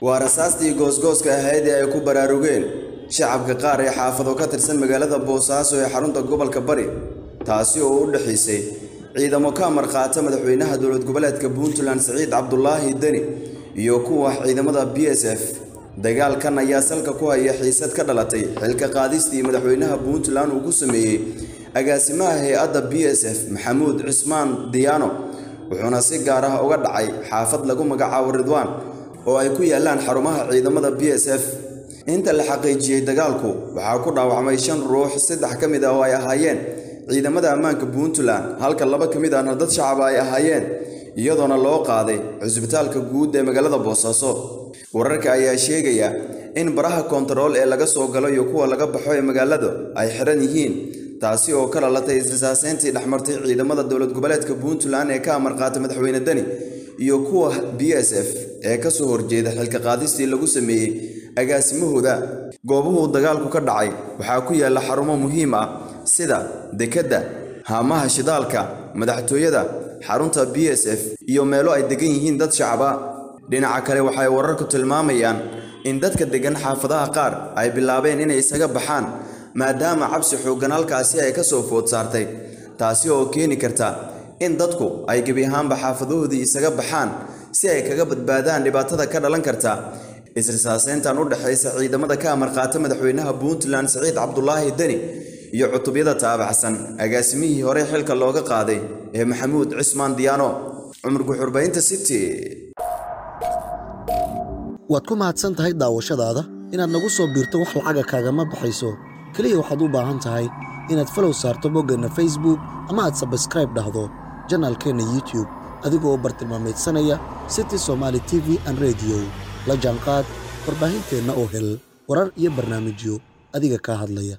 waa rasaastii goosgooska ahayd ee ay ku baraarugeen. Shacabka qaar ee xaafado ka tirsan magaalada boosaaso ee xarunta gobolka bari taasi oo u dhexaysay ciidamo ka amar qaata madaxweynaha dowlad goboleedka puntland siciid cabdulaahi deni iyo kuwa ciidamada b s f. Dagaalkan ayaa salka ku haya xiisad ka dhalatay xilka qaadistii madaxweynaha puntland uu ku sameeyey agaasimaha hay'adda b s f maxamuud cismaan diyaano wuxuuna si gaar ah uga dhacay xaafad lagu magacaabo ridwaan oo ay ku yaalaan xarumaha ciidamada b s f. Inta la xaqiijiyey dagaalku waxaa ku dhaawacmay shan ruux saddex ka mid ah oo ay ahaayeen ciidamada ammaanka puntland halka laba ka mid ahna dad shacaba ay ahaayeen iyadoona loo qaaday cusbitaalka guud ee magaalada boosaaso wararka ayaa sheegaya in baraha koontarool ee laga soo galo iyo kuwa laga baxo ee magaalada ay xiran yihiin taasi oo ka dhalatay israsaaseyntii dhexmartay ciidamada dowlad goboleedka puntland ee ka amar qaata madaxweyne deni iyo kuwa b s f ee ka soo horjeeda xilka qaadistii lagu sameeyey agaasimahooda goobuhuu dagaalku ka dhacay waxaa ku yaalla xarumo muhiim ah sida dekedda haamaha shidaalka madaxtooyada xarunta b s f iyo meelo ay degan yihiin dad shacaba. Dhinaca kale waxay wararku tilmaamayaan in dadka deggan xaafadaha qaar ay bilaabeen inay isaga baxaan maadaama cabsi xooggan halkaasi ay ka soo food saartay taasi oo keeni karta in dadku ay gebi ahaanba xaafadahoodii isaga baxaan si ay kaga badbaadaan dhibaatada ka dhalan karta. Israsaaseyntan u dhexaysa ciidamada ka amar qaata madaxweynaha puntland siciid cabdulaahi deni iyo cutubyada taabacsan agaasimihii hore xilka looga qaaday ee maxamuud cismaan diyaano cumar guxurbaynta city. Waad ku mahadsan tahay daawashadaada? Inaad nagu soo biirto wax lacaga kaagama baxayso. Keliya waxaad u baahan tahay inaad falow saarto boggeenna facebook ama aad sabskraib dhahdo janaalkeenna youtube adigoo bartilmaamaydsanaya city somaali t v an rediyo la jaanqaad warbaahinteenna oo hel warar iyo barnaamijyo adiga kaa hadlaya